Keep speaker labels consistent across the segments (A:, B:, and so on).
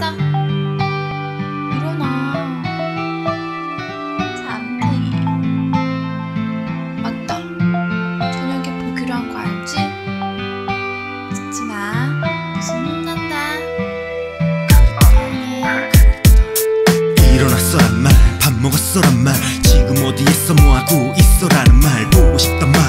A: 가자. 일어나. 잠쟁이. 맞다. 저녁에 보기로 한 거 알지? 듣지 마. 무슨 혼난다. 조용해.
B: 일어났어란 말, 밥 먹었어란 말, 지금 어디에서 뭐하고 있어라는 말, 보고 싶단 말,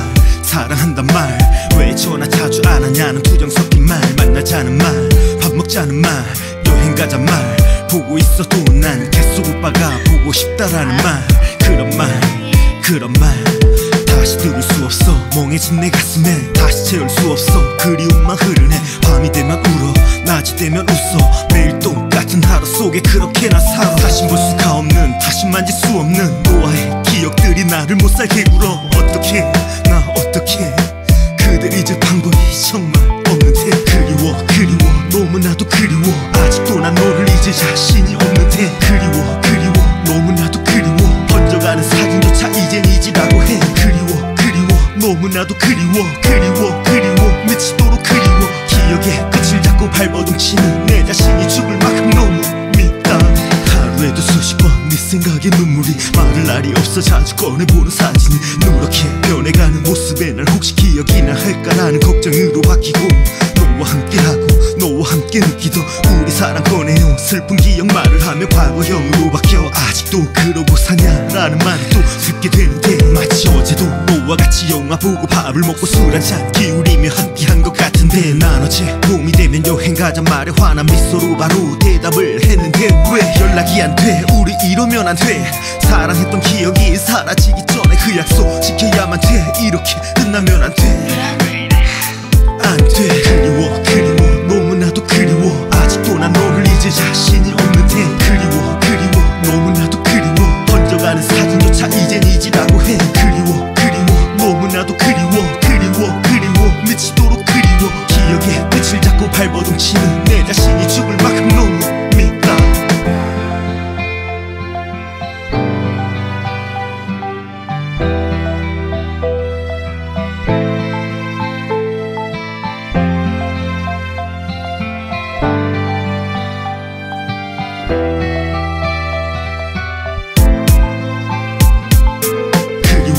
B: 사랑한단 말, 왜 전화 자주 안 하냐는 부정 섞인 말, 만나자는 말, 밥 먹자는 말, 여 행 가자 말, 보고 있어도 난 계속 오빠가 보고 싶다라는 말, 그런 말, 그런 말. 다시 들을 수 없어. 멍해진 내 가슴에 다시 채울 수 없어. 그리움만 흐르네. 밤이 되면 울어. 낮이 되면 웃어. 매일 똑같은 하루 속에 그렇게나 살아. 다시 볼 수가 없는 다시 만질 수 없는 너와의 기억들이 나를 못 살게 굴어. 어떻게 나 어떻게 그댈 잊을 방법이 정말 없는데. 그리워 그리워. 너무나도 그리워 잊을 자신이 없는 데 그리워 그리워. 너무나도 그리워. 번져가는 사진조차 이젠 잊으라고 해. 그리워 그리워. 너무나도 그리워 그리워 그리워. 미치도록 그리워. 기억의 끝을 잡고 발버둥치는 내 자신이 죽을 만큼 너무 밉다. 하루에도 수십 번 네 생각에 눈물이 마를 날이 없어 자주 꺼내보는 사진이 누렇게 변해가는 모습에 날 혹시 기억이나 할까라는 걱정으로 바뀌고 너와 함께하 함께 느끼던 우리 사랑 꺼내요. 슬픈 기억 말을 하며 과거형으로 바뀌어. 아직도 그러고 사냐라는 말을 또 듣게 되는데 마치 어제도 너와 같이 영화 보고 밥을 먹고 술 한잔 기울이며 함께한 것 같은데 난 어제 봄이 되면 여행 가자 말에 환한 미소로 바로 대답을 했는데 왜 연락이 안 돼? 우리 이러면 안 돼. 사랑했던 기억이 사라지기 전에 그 약속 지켜야만 돼. 이렇게 끝나면 안돼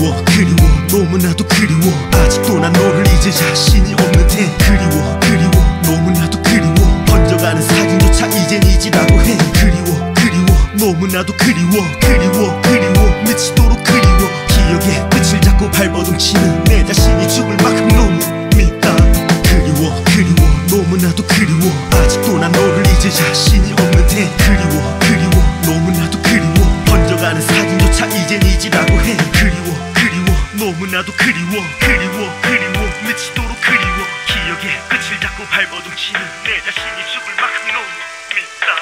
B: 그리워 그리워 너무나도 그리워. 아직도 난 너를 잊을 자신이 없는 데 그리워 그리워 너무나도 그리워. 번져가는 사진조차 이젠 잊으라고 해. 그리워 그리워 너무나도 그리워. 그리워 그리워 미치도록 그리워. 기억의 끝을 잡고 발버둥치는 내 자신이 죽을 만큼 너무 밉다. 그리워 그리워 너무나도 그리워. 아직도 난 너를 잊을 자신이 없는 데 그리워 그리워 너무나도 그리워. 번져가는 사진 너무나도 그리워 그리워 그리워. 미치도록 그리워. 기억의 끝을 잡고 발버둥치는 내 자신이 죽을 만큼 너무 밉다